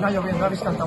No, yo bien, no habéis oke.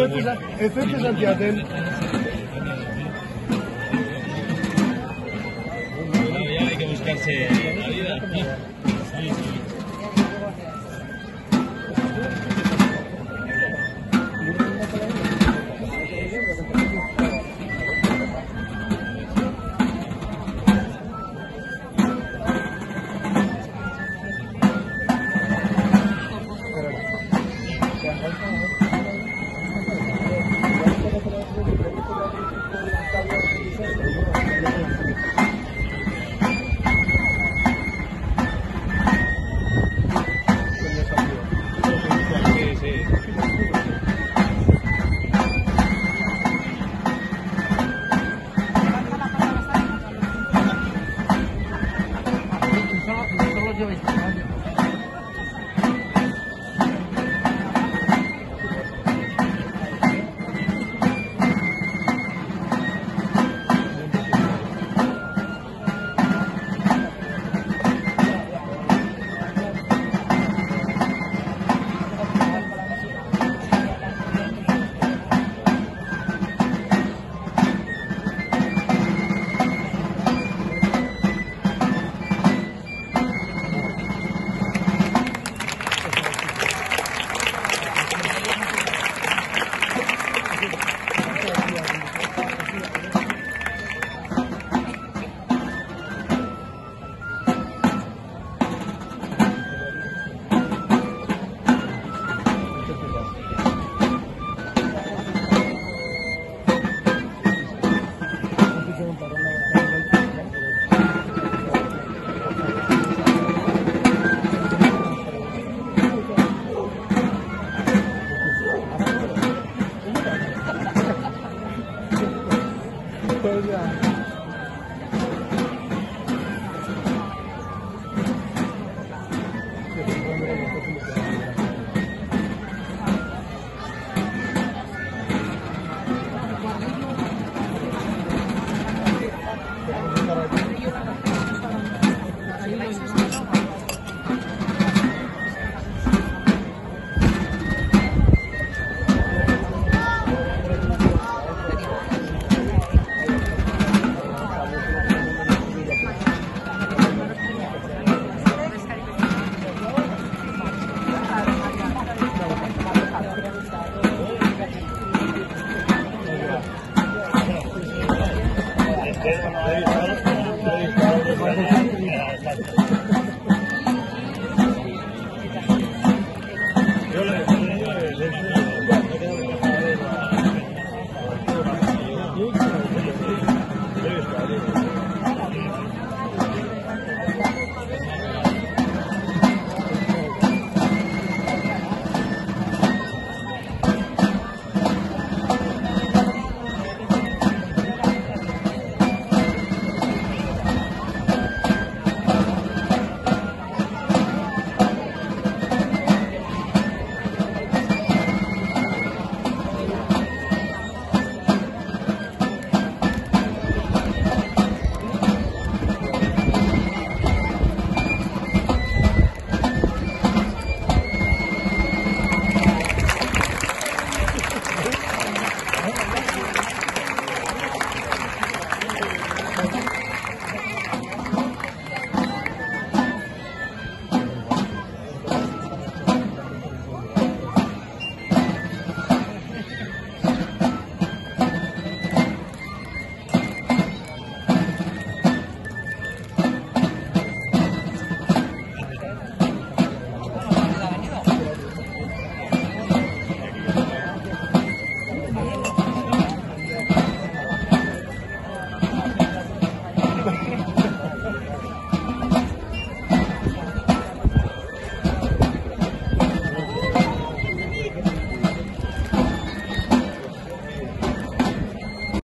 estoy estoy Santiago. Bueno, ya hay que buscarse la vida.